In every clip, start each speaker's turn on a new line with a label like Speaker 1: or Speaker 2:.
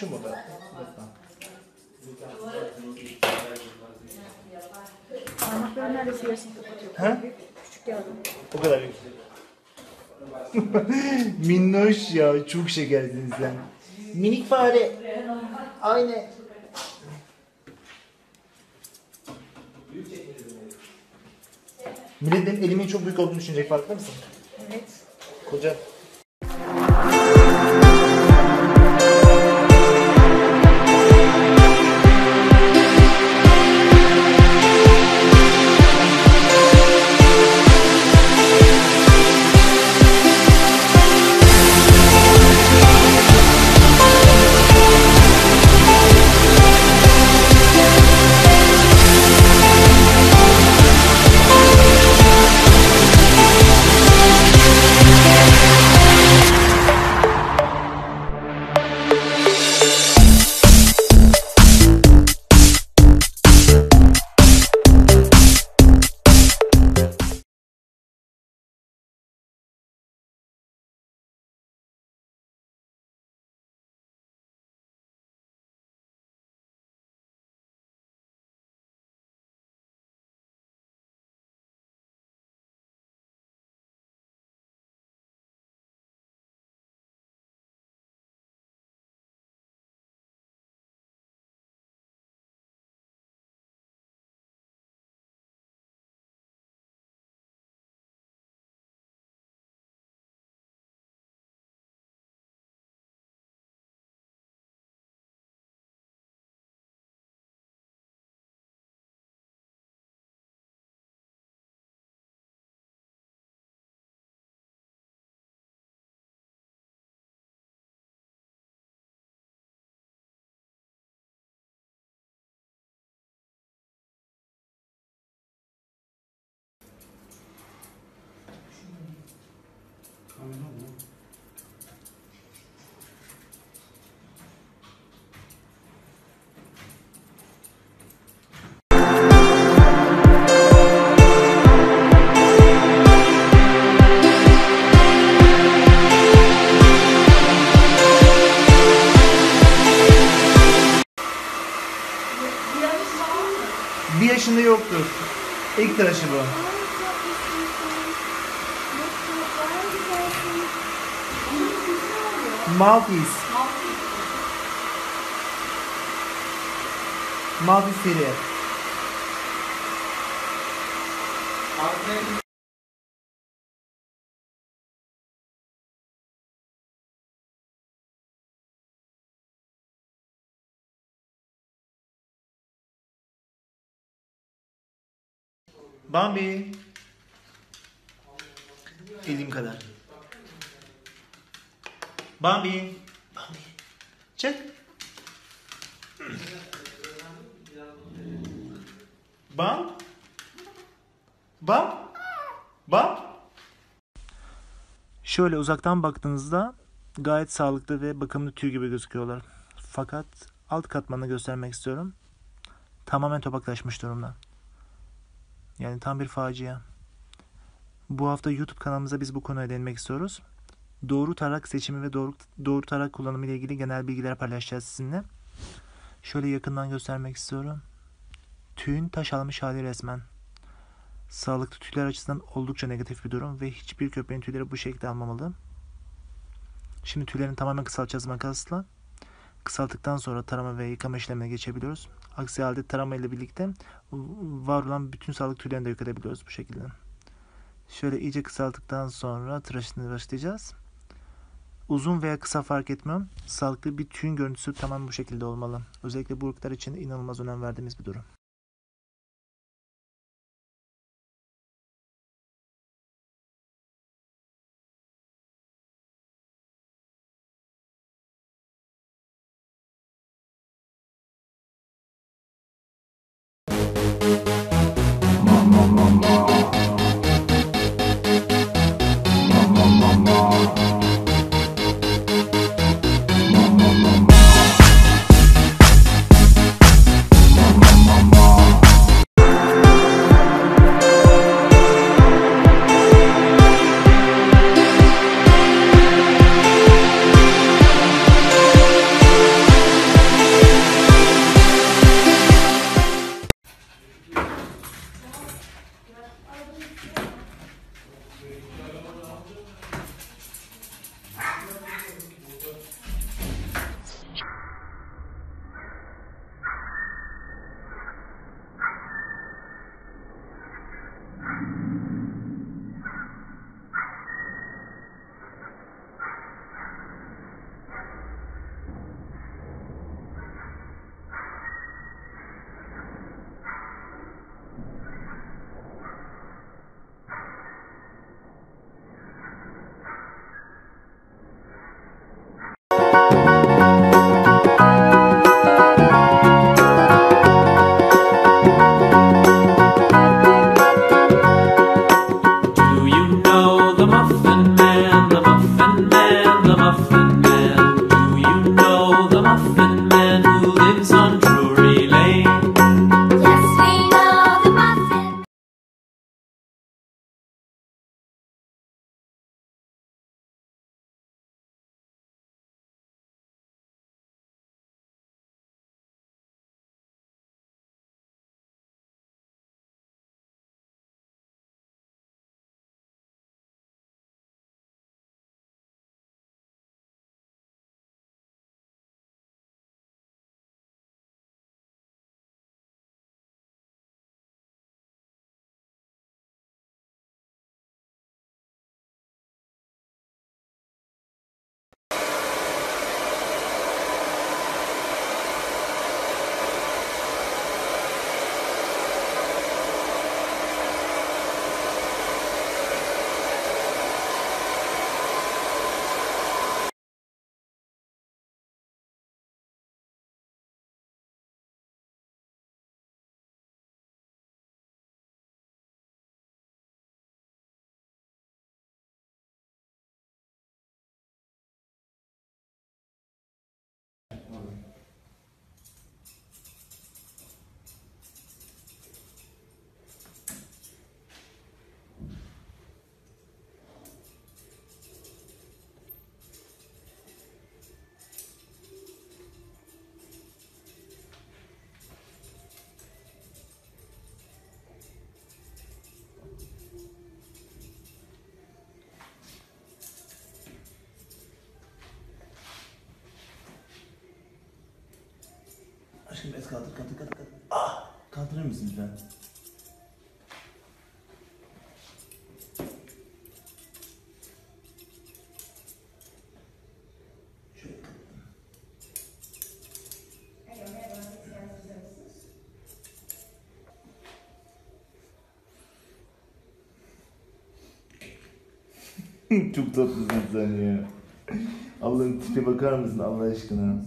Speaker 1: Şu
Speaker 2: neredeyse yarısını kapatıyor.
Speaker 1: Ha?
Speaker 2: Küçük yavrum.
Speaker 1: O kadar büyük. Minnoş ya çok şekersiniz sen. Minik fare. Aynı. Millet benim elimin çok büyük olduğunu düşünecek farkında mısın?
Speaker 2: Evet.
Speaker 1: Koca. Tıraşı bu. Maltese. Maltese Terrier. Bambi. Elim kadar. Bambi. Bambi. Çek. Bam. Bam. Bam. Şöyle uzaktan baktığınızda gayet sağlıklı ve bakımlı tüy gibi gözüküyorlar. Fakat alt katmanını göstermek istiyorum. Tamamen topaklaşmış durumda. Yani tam bir facia. Bu hafta YouTube kanalımıza biz bu konuya değinmek istiyoruz. Doğru tarak seçimi ve doğru, doğru tarak kullanımı ile ilgili genel bilgiler paylaşacağız sizinle. Şöyle yakından göstermek istiyorum. Tüyün taş almış hali resmen. Sağlıklı tüyler açısından oldukça negatif bir durum ve hiçbir köpeğin tüyleri bu şekilde almamalı. Şimdi tüylerini tamamen kısaltacağız makasla. Kısalttıktan sonra tarama ve yıkama işlemine geçebiliyoruz. Aksi halde tarama ile birlikte var olan bütün sağlık tüylerini de yok edebiliyoruz bu şekilde. Şöyle iyice kısalttıktan sonra tıraşını başlayacağız. Uzun veya kısa fark etmem. Sağlıklı bir tüyün görüntüsü tamam bu şekilde olmalı. Özellikle bu ırklar için inanılmaz önem verdiğimiz bir durum. Aşkım biraz kaldır kaldır kaldır kaldır. Ah! Kaldırır mısın lütfen? Çok tatlısın sen ya. Allah'ın tipe bakar mısın Allah aşkına?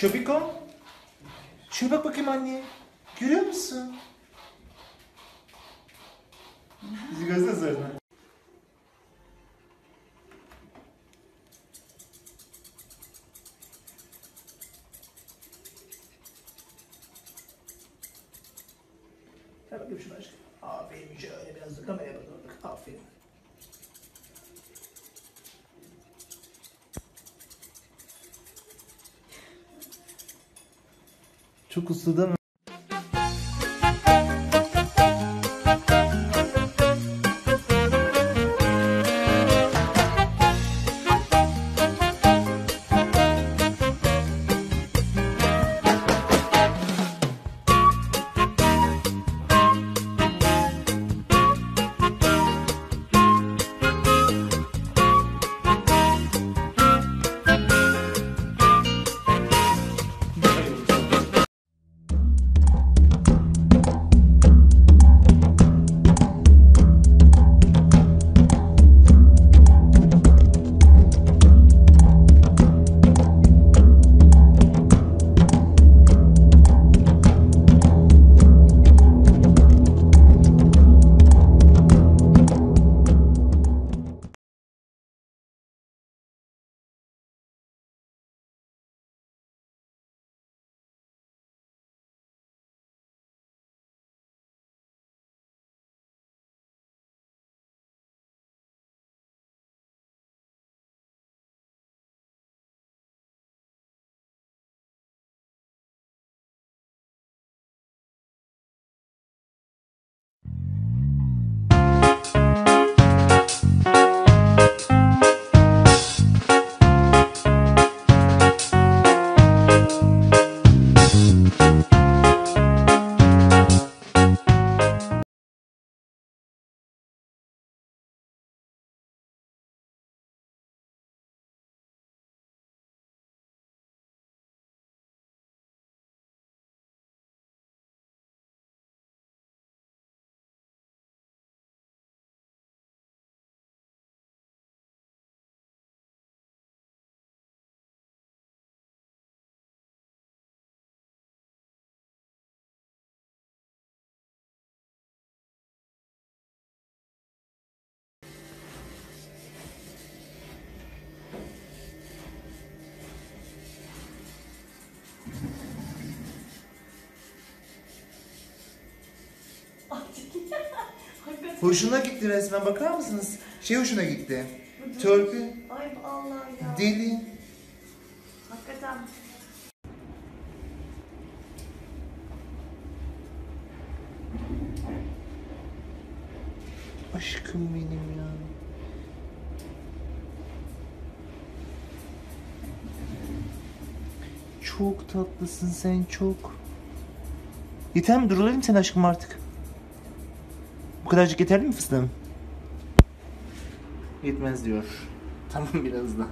Speaker 1: Şopiko? Şuna bak bakayım anne. Görüyor musun? Bizi göster sonra. Ver bakayım şunu aşkım. Aferin şöyle biraz da kameraya bakalım. Aferin. Çok Hoşuna gitti resmen bakar mısınız? Şey hoşuna gitti. Törpü,
Speaker 2: Ay Allah ya.
Speaker 1: deli.
Speaker 2: Hakikaten.
Speaker 1: Aşkım benim ya. Çok tatlısın sen çok. Yeter mi? Durulayım sen aşkım artık. Kadarcık yeterli mi fıstığım? Yetmez diyor. Tamam biraz da.